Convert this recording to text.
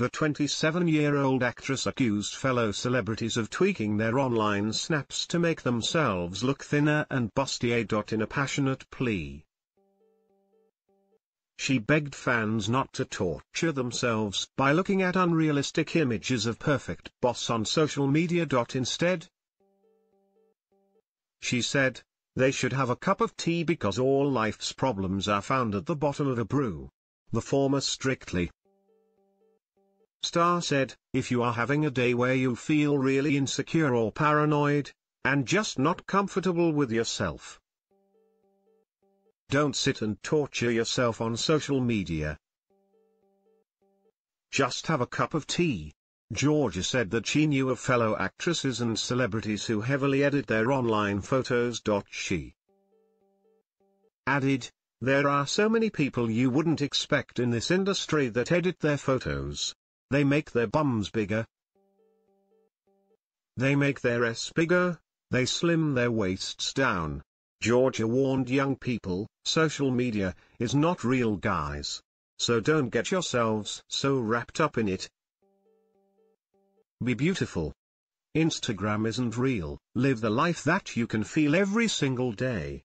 The 27-year-old actress accused fellow celebrities of tweaking their online snaps to make themselves look thinner and bustier. In a passionate plea, she begged fans not to torture themselves by looking at unrealistic images of perfect boss on social media. Instead, she said, they should have a cup of tea because all life's problems are found at the bottom of a brew. The former strictly. Star said, if you are having a day where you feel really insecure or paranoid, and just not comfortable with yourself, don't sit and torture yourself on social media. Just have a cup of tea. Georgia said that she knew of fellow actresses and celebrities who heavily edit their online photos. She added, There are so many people you wouldn't expect in this industry that edit their photos. They make their bums bigger. They make their S bigger, they slim their waists down. Georgia warned young people, social media, is not real guys. So don't get yourselves so wrapped up in it, be beautiful. Instagram isn't real. Live the life that you can feel every single day.